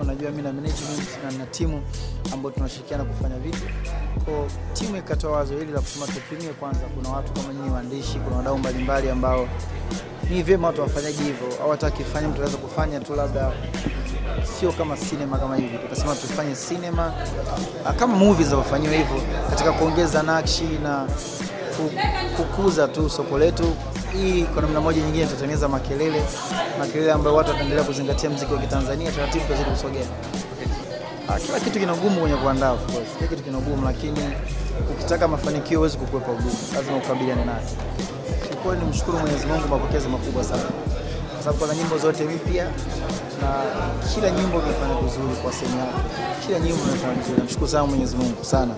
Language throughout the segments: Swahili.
Unajua mimi na management na na timu ambayo tunashirikiana kufanya vitu. Kwa timu ikatoa wazo hili la kusema tupimie kwanza, kuna watu kama nyinyi waandishi, kuna wadau mbalimbali ambao ni vyema watu wafanyaji hivyo, au hata akifanya mtu anaweza kufanya tu labda sio kama sinema kama hivi, tukasema tufanye sinema kama kama movies zinavyofanyiwa hivyo, katika kuongeza nakshi na kukuza tu soko letu. Hii kwa namna moja nyingine tutatengeneza makelele, makelele ambayo watu wataendelea kuzingatia mziki wa Kitanzania, taratibu tutazidi kusogea. Ah, Kila kitu kina ugumu kwenye kuandaa of course, kila kitu kina ugumu, lakini ukitaka mafanikio huwezi kukwepa ugumu, lazima ukabiliane nayo. Kwa ni mshukuru Mwenyezi Mungu, mapokezi makubwa sana, kwa sababu kuna nyimbo zote mpya na kila nyimbo imefanya vizuri kwa sehemu yake, kila nyimbo imefanya vizuri. Namshukuru sana Mwenyezi Mungu sana.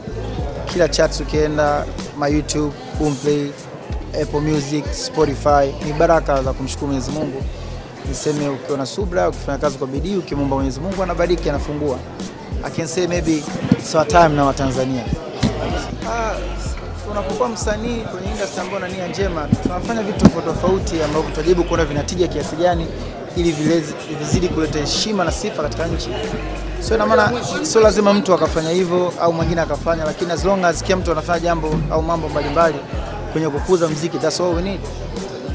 Kila chat ukienda ma YouTube, Boomplay, Apple Music, Spotify ni baraka za kumshukuru Mwenyezi Mungu. Niseme ukiona na subra, ukifanya kazi kwa bidii, ukimwomba Mwenyezi Mungu anabariki, anafungua. I can say maybe it's our time na Watanzania. Ah, unapokuwa msanii kwenye industry ambayo na nia njema, tunafanya vitu tofauti tofauti ambavyo tutajaribu kuona vinatija kiasi gani ili vilezi- vizidi kuleta heshima na sifa katika nchi. So ina maana sio lazima mtu akafanya hivyo au mwingine akafanya, lakini as long as kila mtu anafanya jambo au mambo mbalimbali kwenye kukuza mziki, that's all we need.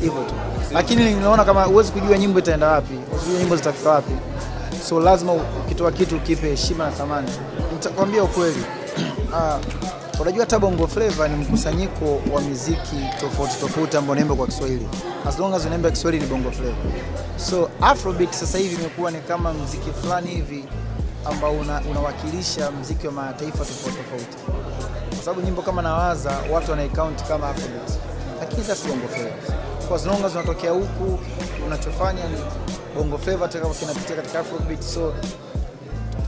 Hivyo tu. Lakini ninaona kama huwezi kujua nyimbo itaenda wapi, kujua nyimbo zitafika wapi. So lazima ukitoa kitu kipe heshima na thamani. Nitakwambia ukweli. Ah, unajua hata Bongo Flava ni mkusanyiko wa miziki tofauti tofauti ambao unaimba kwa Kiswahili. As long as unaimba Kiswahili ni Bongo Flava. So Afrobeat sasa hivi imekuwa ni kama mziki fulani hivi ambao unawakilisha una, mziki wa mataifa tofauti tofauti. Kwa sababu nyimbo kama Nawaza watu wanaicount kama affiliate, Lakini that's Bongo Flava. Kwa as long as unatokea huku unachofanya ni Bongo Flava hata kama kinapitia katika Afrobeat so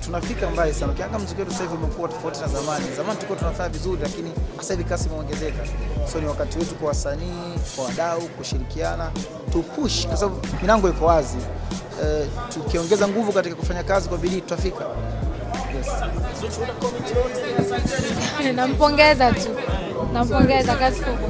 tunafika mbali sana. Ukiangalia muziki wetu sasa hivi umekuwa tofauti na zamani. Zamani tulikuwa tunafanya vizuri, lakini sasa hivi kasi imeongezeka. So ni wakati wetu kwa wasanii, kwa wadau kushirikiana, tupush, kwa sababu milango iko wazi. Uh, tukiongeza nguvu katika kufanya kazi kwa bidii tutafika. Nampongeza tu, nampongeza kazi kubwa.